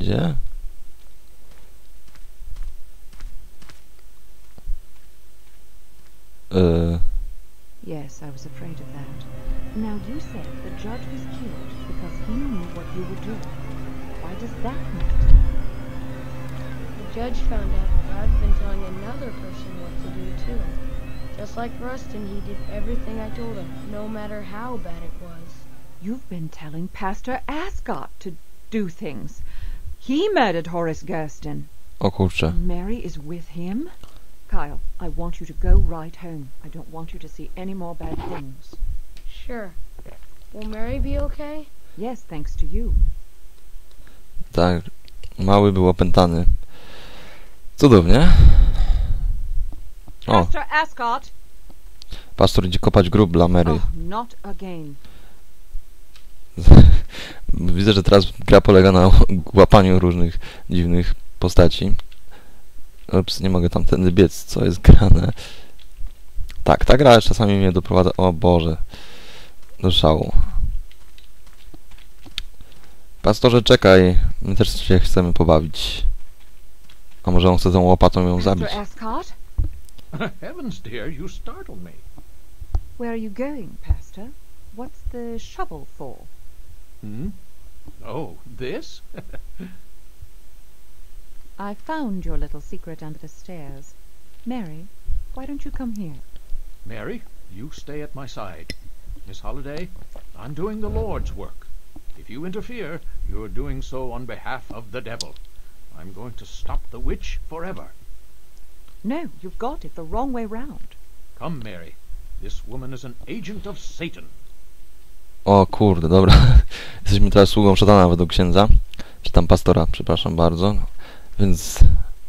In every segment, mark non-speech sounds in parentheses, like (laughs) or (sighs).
Gdzie? Yy, uh. Yes, I was afraid of that. Now, you said the judge was killed because he knew what you were doing. Why does that matter? The judge found out that I've been telling another person what to do too. Just like Rustin, he did everything I told him, no matter how bad it was. You've been telling Pastor Ascot to do things. He murdered Horace Gerston. o kurczę. Mary is with him? Kyle, I want you to go right home. I don't want you to see any more bad things. Sure. Will Mary be okay? Yes, thanks to you. Tak, mały był opętany. Cudownie. O, Pastor Ascot! pastor idzie kopać grób dla Mary. Oh, not again. Widzę, że teraz gra polega na (laughs) łapaniu różnych dziwnych postaci. Ups, nie mogę tamtędy biec, co jest (laughs) grane. Tak, ta gra czasami mnie doprowadza... O Boże. Do szału. Pastorze, czekaj. My też się chcemy pobawić. A może on chce tą łopatą ją zabić? Pastor Ascot? (laughs) Heavens, dear, you startled me. Where are you going, Pastor? What's the shovel for? Hmm? Oh, this? (laughs) I found your little secret under the stairs. Mary, why don't you come here? Mary, you stay at my side. Miss Holliday, I'm doing the Lord's work. If you interfere, you're doing so on behalf of the devil. I'm going to stop the witch forever. No, you've got it the wrong way round. Come, Mary. This woman is an agent of Satan. O kurde, dobra. (laughs) Jesteśmy teraz sługą szatana według księdza. Czy tam pastora, przepraszam bardzo. Więc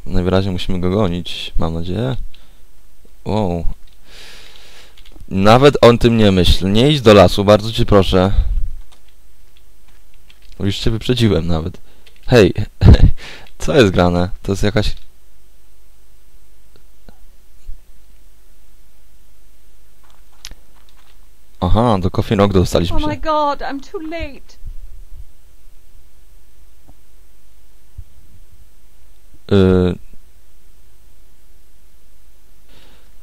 najwyraźniej musimy go gonić, mam nadzieję. Wow. Nawet o tym nie myśl. Nie idź do lasu, bardzo cię proszę. Już cię wyprzedziłem nawet. Hej, (laughs) co jest grane? To jest jakaś... Aha, do Coffee Rock dostaliśmy Oh się. my god, I'm too late. Yy...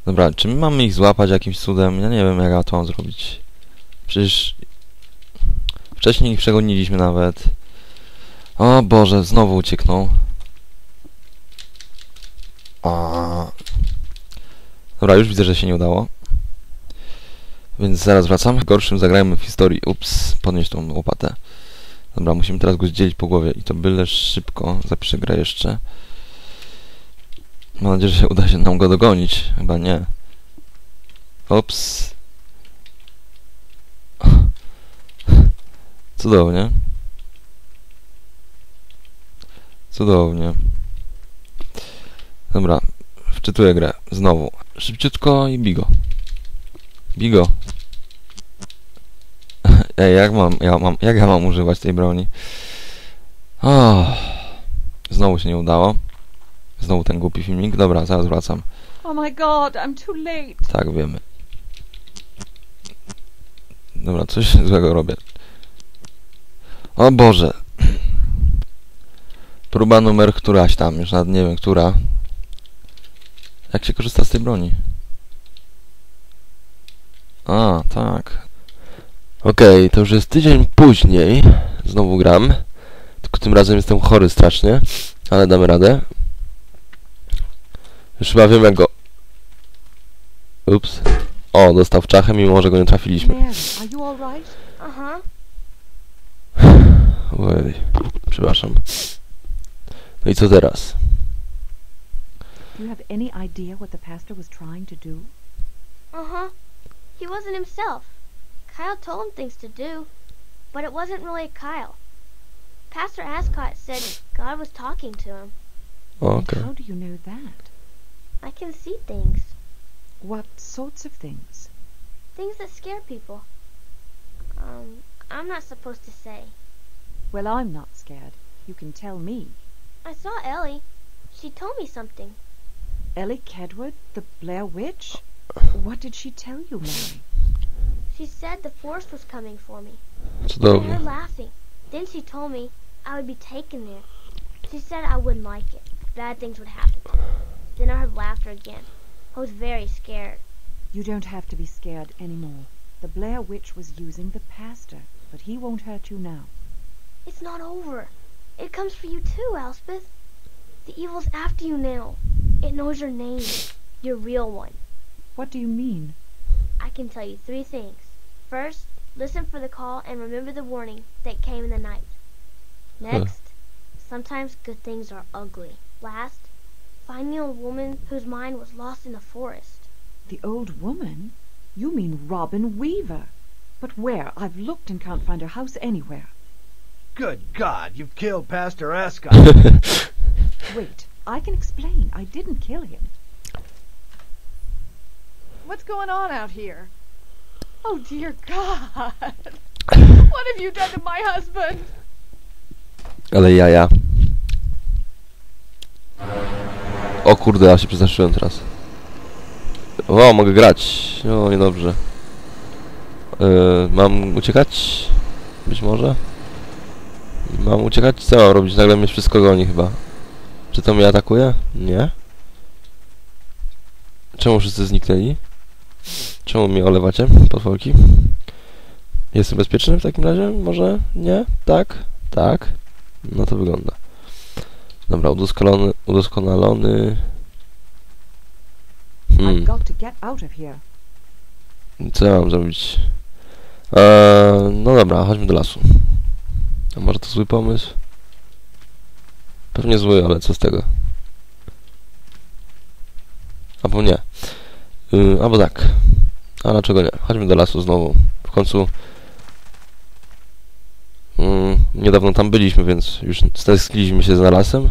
Dobra, czy my mamy ich złapać jakimś cudem? Ja nie wiem, jak ja to mam zrobić. Przecież... Wcześniej ich przegoniliśmy nawet. O Boże, znowu ucieknął. A. Dobra, już widzę, że się nie udało. Więc zaraz wracam. Gorszym zagrajmy w historii. Ups, podnieść tą łopatę. Dobra, musimy teraz go zdzielić po głowie i to byle szybko. Zapiszę grę jeszcze. Mam nadzieję, że uda się nam go dogonić. Chyba nie. Ops. Cudownie. Cudownie. Dobra, wczytuję grę. Znowu. Szybciutko i bigo. Bigo. (laughs) Ej, jak mam, ja mam, jak ja mam używać tej broni? O, znowu się nie udało. Znowu ten głupi filmik. Dobra, zaraz wracam. Oh my god, I'm too late. Tak, wiemy. Dobra, coś (laughs) złego robię. O Boże. Próba numer któraś tam, już nawet nie wiem, która. Jak się korzysta z tej broni? A, tak. Okej, to już jest tydzień później. Znowu gram. Tylko tym razem jestem chory strasznie, ale damy radę. Już chyba wiem jak go... Ups. O, dostał w czachę, mimo że go nie trafiliśmy. (sighs) Ojej, przepraszam. No i co teraz? Do you have any idea what the pastor was trying to do? Uh huh. He wasn't himself. Kyle told him things to do, but it wasn't really Kyle. Pastor Ascot said God was talking to him. Okej. How do you know that? I can see things, What sorts of things? things that scare people. Um, I'm not supposed to say. Well, I'm not scared. You can tell me. I saw Ellie. She told me something. Ellie Kedwood, the Blair Witch? What did she tell you, Mary? She said the force was coming for me. I Cudownie. heard laughing. Then she told me I would be taken there. She said I wouldn't like it. Bad things would happen. Then I heard laughter again. I was very scared. You don't have to be scared anymore. The Blair Witch was using the pastor, but he won't hurt you now. It's not over. It comes for you too, Elspeth. The evil's after you now. It knows your name. Your real one. What do you mean? I can tell you three things. First, listen for the call and remember the warning that came in the night. Next, sometimes good things are ugly. Last, find the old woman whose mind was lost in the forest. The old woman? You mean Robin Weaver. But where? I've looked and can't find her house anywhere. Good God, you've killed Pastor Ascot. (laughs) Wait, I can explain. I didn't kill him. What's going on out here? Oh dear God! (laughs) what have you done to my husband? Ale jaja. O kurde, ja się przestraszyłem teraz. O, mogę grać. O, niedobrze. Yy, mam uciekać? Być może? Mam uciekać? Co mam robić? Nagle mnie wszystko goni chyba. Czy to mnie atakuje? Nie. Czemu wszyscy zniknęli? Czemu mnie olewacie, potworki? Jestem bezpieczny w takim razie? Może? Nie? Tak? Tak? No to wygląda. Dobra, udoskonalony... udoskonalony... Hmm, co ja mam zrobić? Eee, no dobra, chodźmy do lasu. A może to zły pomysł? Pewnie zły, ale co z tego? Albo nie. Yy, albo tak. A dlaczego nie? Chodźmy do lasu znowu. W końcu... Mm, niedawno tam byliśmy, więc już stęskniliśmy się za lasem.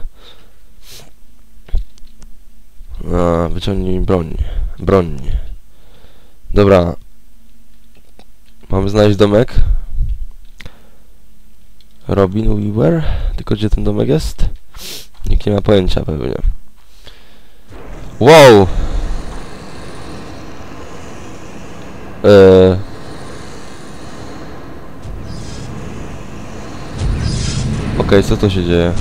A, wyciągnij broń. Broń. Dobra. Mamy znaleźć domek. Robin Weaver. Tylko gdzie ten domek jest? Nikt nie ma pojęcia pewnie. Wow! Eee. Okej, co to się dzieje?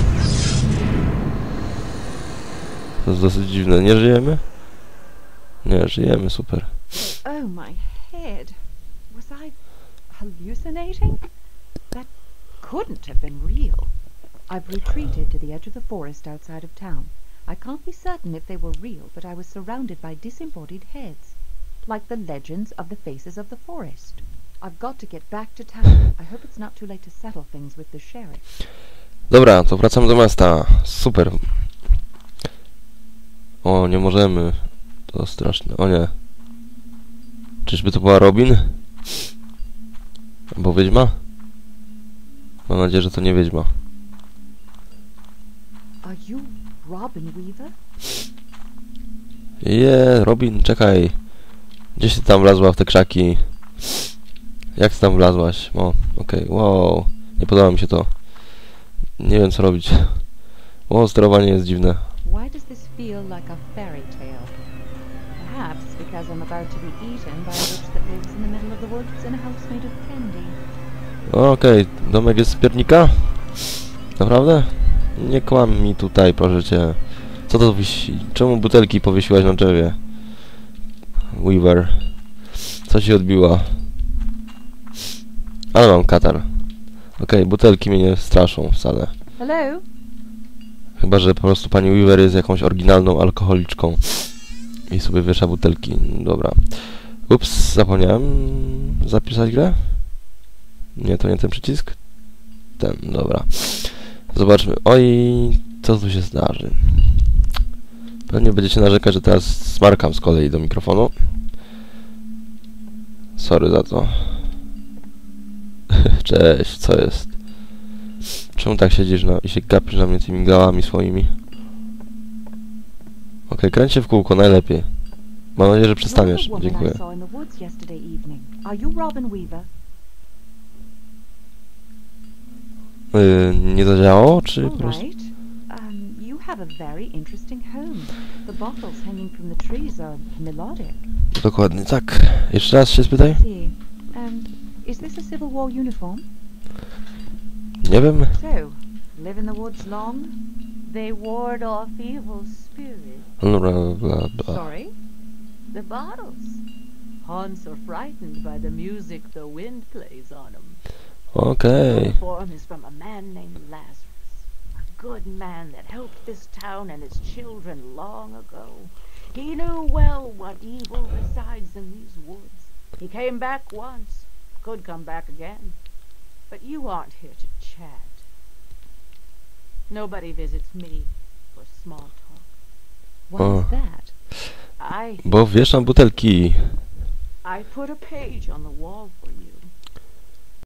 To jest dosyć dziwne. Nie żyjemy? Nie, żyjemy, super. Oh, my head. Was I hallucinating? That couldn't have been real. I've retreated to the edge of the forest outside of town. I can't be certain if they were real, but I was surrounded by disembodied heads, like the legends of the faces of the forest. I've got to get back to town. I hope it's not too late to settle things with the sheriff. Dobra, to wracamy do miasta. Super. O, nie możemy. To straszne. O nie. Czyżby to była Robin? Albo wiedźma? Mam nadzieję, że to nie wiedźma. Are you Robin? Je, czekaj. Gdzieś ty tam wlazła w te krzaki? Jak ty tam wlazłaś? O, okej, wow. Nie podoba mi się to. Nie wiem co robić. O, sterowanie jest dziwne. Why does this feel like a fairy tale? Perhaps because I'm about to be eaten by a witch that lives in the middle of the woods in a house made of candy. Okej, domek jest z piernika? Naprawdę? Nie kłam mi tutaj, proszę cię. Co to wisi? Czemu butelki powiesiłaś na drzewie? Weaver. Co się odbiła? Ale mam katar. Okej, butelki mnie nie straszą wcale. Hello? Chyba, że po prostu pani Weaver jest jakąś oryginalną alkoholiczką. I sobie wiesza butelki. Dobra. Ups, zapomniałem zapisać grę? Nie, to nie ten przycisk? Ten, dobra. Zobaczmy. Oj, co tu się zdarzy? Pewnie będziecie narzekać, że teraz smarkam z kolei do mikrofonu. Sorry za to. (laughs) Cześć, co jest? Czemu tak siedzisz na, i się gapisz na mnie tymi gałami swoimi? Okej, kręć się w kółko, najlepiej. Mam nadzieję, że przestaniesz. Dziękuję. Yy, nie zadziałało, czy po prostu... Um. Dokładnie tak. Jeszcze raz się spytaj? Um, is this a Civil War uniform? Off evil spirits. Bla, bla, bla. Sorry? The bottles. Haunts are frightened by the music the wind plays on 'em. Okej. The form is from a man named Lazarus, a good man that helped this town and its children long ago. He knew well what evil resides in these woods. He came back once, could come back again. But you aren't here to chat. Nobody visits me for small talk. Why Oh. that? I Bo wieszam butelki. I put a page on the wall for you.